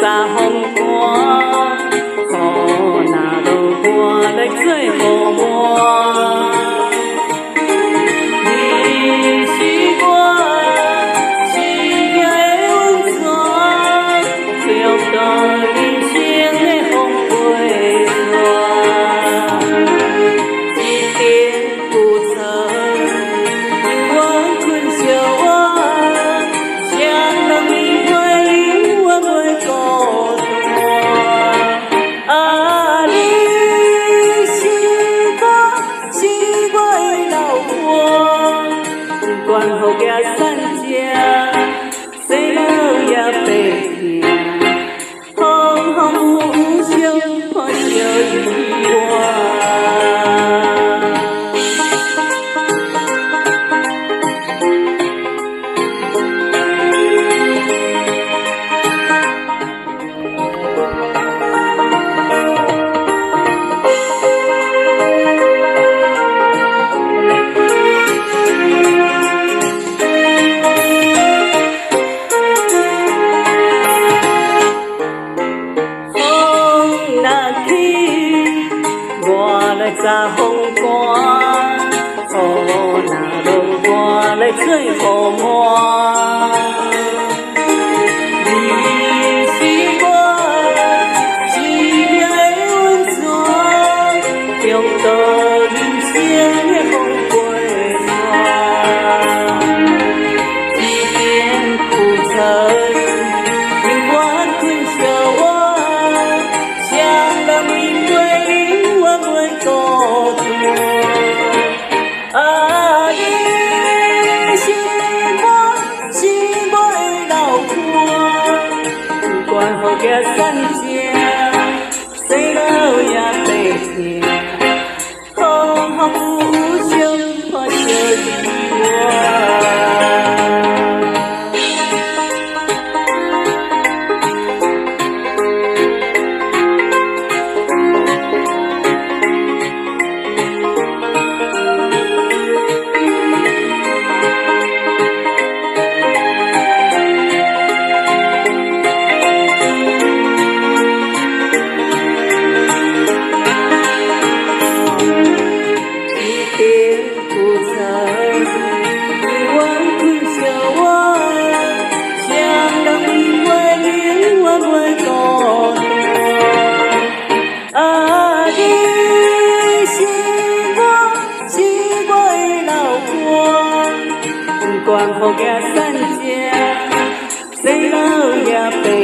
xa hôm qua 幸福行三家，谁能也。日，我来抓风干，雨那落，我来吹风干。干些，谁都要被骗。关乎遗产，遮细路也。